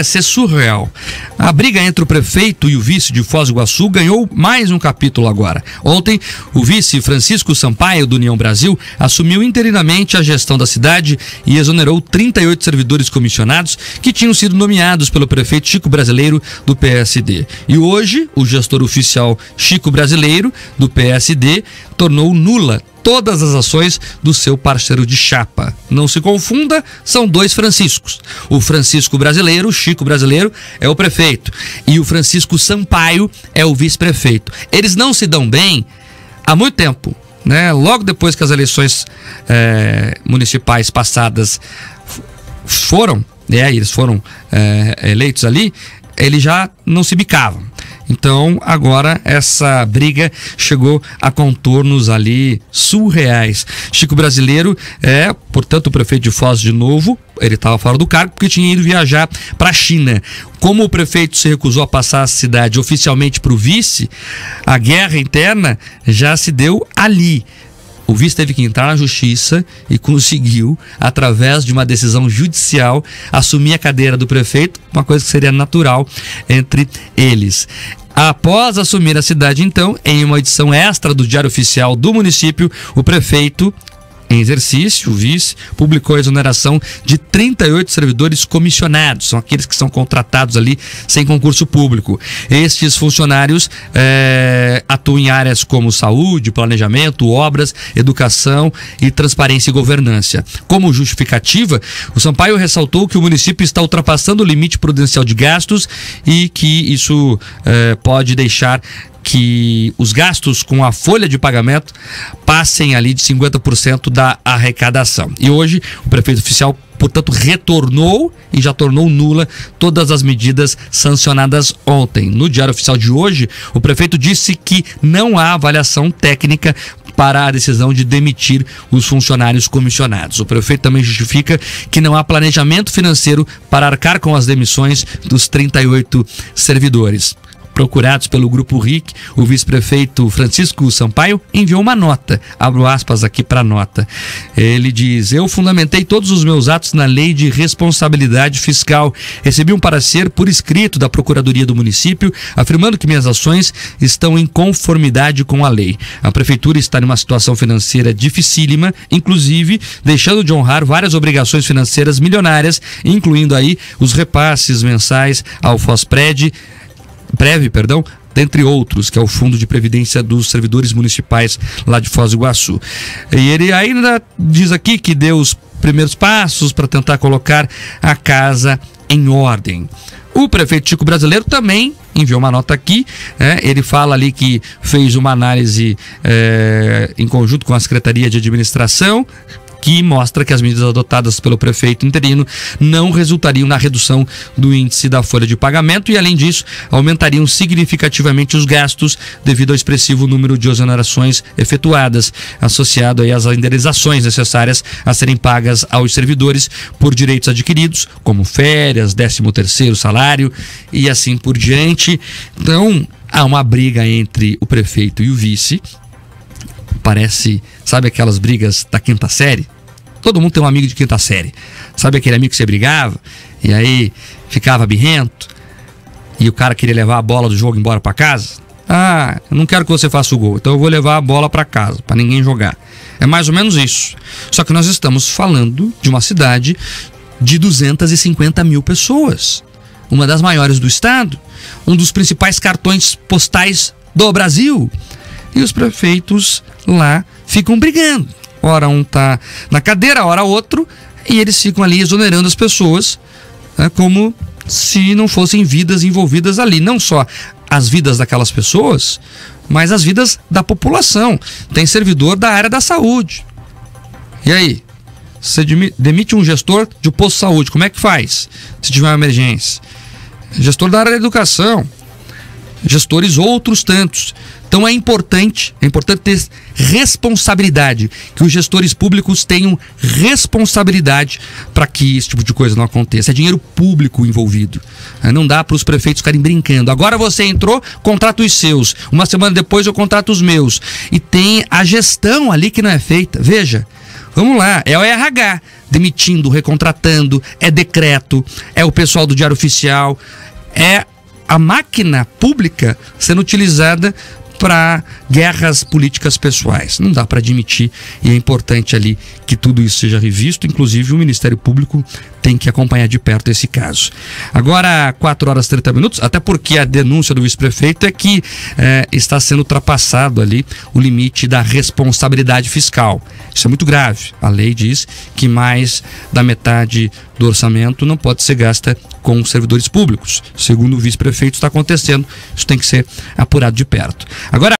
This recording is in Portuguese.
chega a ser surreal. A briga entre o prefeito e o vice de Foz do Iguaçu ganhou mais um capítulo agora. Ontem, o vice Francisco Sampaio, do União Brasil, assumiu interinamente a gestão da cidade e exonerou 38 servidores comissionados que tinham sido nomeados pelo prefeito Chico Brasileiro, do PSD. E hoje, o gestor oficial Chico Brasileiro, do PSD, tornou nula todas as ações do seu parceiro de chapa. Não se confunda, são dois Franciscos. O Francisco brasileiro, Chico brasileiro, é o prefeito. E o Francisco Sampaio é o vice-prefeito. Eles não se dão bem há muito tempo. Né? Logo depois que as eleições é, municipais passadas foram, né, eles foram é, eleitos ali, eles já não se bicavam. Então, agora essa briga chegou a contornos ali surreais. Chico Brasileiro é, portanto, o prefeito de Foz de novo. Ele estava fora do cargo porque tinha ido viajar para a China. Como o prefeito se recusou a passar a cidade oficialmente para o vice, a guerra interna já se deu ali. O vice teve que entrar na justiça e conseguiu, através de uma decisão judicial, assumir a cadeira do prefeito, uma coisa que seria natural entre eles. Após assumir a cidade, então, em uma edição extra do Diário Oficial do município, o prefeito em exercício, o vice, publicou a exoneração de 38 servidores comissionados, são aqueles que são contratados ali sem concurso público. Estes funcionários é, atuam em áreas como saúde, planejamento, obras, educação e transparência e governança. Como justificativa, o Sampaio ressaltou que o município está ultrapassando o limite prudencial de gastos e que isso é, pode deixar que os gastos com a folha de pagamento passem ali de 50% da arrecadação. E hoje o prefeito oficial portanto, retornou e já tornou nula todas as medidas sancionadas ontem. No Diário Oficial de hoje, o prefeito disse que não há avaliação técnica para a decisão de demitir os funcionários comissionados. O prefeito também justifica que não há planejamento financeiro para arcar com as demissões dos 38 servidores procurados pelo Grupo RIC, o vice-prefeito Francisco Sampaio enviou uma nota. Abro aspas aqui para a nota. Ele diz: Eu fundamentei todos os meus atos na lei de responsabilidade fiscal. Recebi um parecer por escrito da Procuradoria do município, afirmando que minhas ações estão em conformidade com a lei. A prefeitura está numa situação financeira dificílima, inclusive deixando de honrar várias obrigações financeiras milionárias, incluindo aí os repasses mensais ao Fospred Preve, perdão, dentre outros, que é o Fundo de Previdência dos Servidores Municipais lá de Foz do Iguaçu. E ele ainda diz aqui que deu os primeiros passos para tentar colocar a casa em ordem. O prefeito Chico Brasileiro também enviou uma nota aqui. Né? Ele fala ali que fez uma análise é, em conjunto com a Secretaria de Administração, que mostra que as medidas adotadas pelo prefeito interino não resultariam na redução do índice da folha de pagamento e, além disso, aumentariam significativamente os gastos devido ao expressivo número de exonerações efetuadas, associado às indenizações necessárias a serem pagas aos servidores por direitos adquiridos, como férias, 13 terceiro salário e assim por diante. Então, há uma briga entre o prefeito e o vice, parece, sabe aquelas brigas da quinta série? Todo mundo tem um amigo de quinta série. Sabe aquele amigo que você brigava e aí ficava birrento e o cara queria levar a bola do jogo embora para casa? Ah, eu não quero que você faça o gol, então eu vou levar a bola para casa, para ninguém jogar. É mais ou menos isso. Só que nós estamos falando de uma cidade de 250 mil pessoas, uma das maiores do estado, um dos principais cartões postais do Brasil. E os prefeitos lá ficam brigando. Ora um tá na cadeira, ora outro, e eles ficam ali exonerando as pessoas né, como se não fossem vidas envolvidas ali. Não só as vidas daquelas pessoas, mas as vidas da população. Tem servidor da área da saúde. E aí? Você demite um gestor de posto de saúde, como é que faz? Se tiver uma emergência. Gestor da área da educação. Gestores outros tantos. Então é importante, é importante ter responsabilidade, que os gestores públicos tenham responsabilidade para que esse tipo de coisa não aconteça. É dinheiro público envolvido. É, não dá para os prefeitos ficarem brincando. Agora você entrou, contrata os seus. Uma semana depois eu contrato os meus. E tem a gestão ali que não é feita. Veja, Vamos lá, é o RH demitindo, recontratando, é decreto, é o pessoal do Diário Oficial, é a máquina pública sendo utilizada para guerras políticas pessoais. Não dá para admitir e é importante ali que tudo isso seja revisto. Inclusive, o Ministério Público tem que acompanhar de perto esse caso. Agora, 4 horas e 30 minutos, até porque a denúncia do vice-prefeito é que é, está sendo ultrapassado ali o limite da responsabilidade fiscal. Isso é muito grave. A lei diz que mais da metade do orçamento não pode ser gasta com servidores públicos. Segundo o vice-prefeito, está acontecendo. Isso tem que ser apurado de perto. Agora,